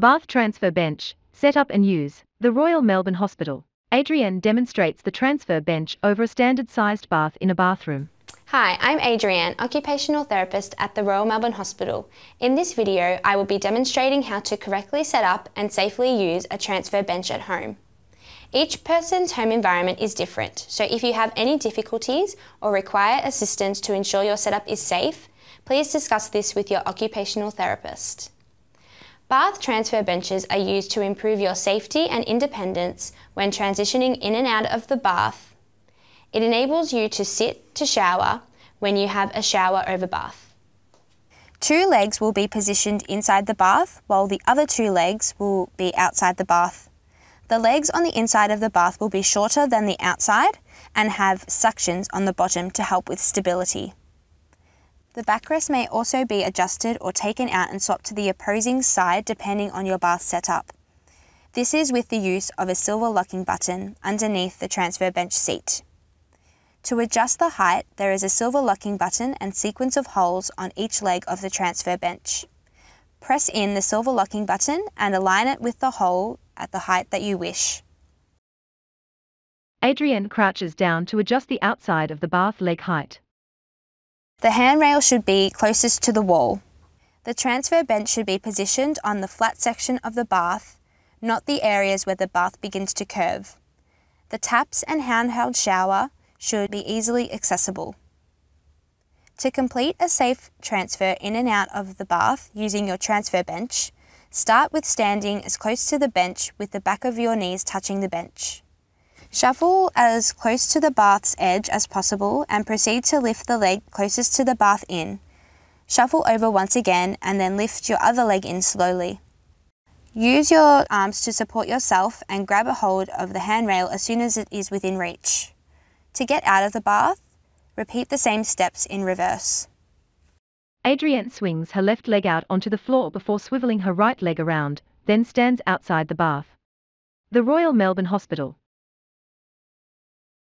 Bath transfer bench, set up and use. The Royal Melbourne Hospital. Adrienne demonstrates the transfer bench over a standard sized bath in a bathroom. Hi, I'm Adrienne, occupational therapist at the Royal Melbourne Hospital. In this video, I will be demonstrating how to correctly set up and safely use a transfer bench at home. Each person's home environment is different, so if you have any difficulties or require assistance to ensure your setup is safe, please discuss this with your occupational therapist. Bath transfer benches are used to improve your safety and independence when transitioning in and out of the bath. It enables you to sit to shower when you have a shower over bath. Two legs will be positioned inside the bath while the other two legs will be outside the bath. The legs on the inside of the bath will be shorter than the outside and have suctions on the bottom to help with stability. The backrest may also be adjusted or taken out and swapped to the opposing side depending on your bath setup. This is with the use of a silver locking button underneath the transfer bench seat. To adjust the height, there is a silver locking button and sequence of holes on each leg of the transfer bench. Press in the silver locking button and align it with the hole at the height that you wish. Adrienne crouches down to adjust the outside of the bath leg height. The handrail should be closest to the wall. The transfer bench should be positioned on the flat section of the bath, not the areas where the bath begins to curve. The taps and handheld shower should be easily accessible. To complete a safe transfer in and out of the bath using your transfer bench, start with standing as close to the bench with the back of your knees touching the bench. Shuffle as close to the bath's edge as possible and proceed to lift the leg closest to the bath in. Shuffle over once again and then lift your other leg in slowly. Use your arms to support yourself and grab a hold of the handrail as soon as it is within reach. To get out of the bath, repeat the same steps in reverse. Adrienne swings her left leg out onto the floor before swiveling her right leg around, then stands outside the bath. The Royal Melbourne Hospital.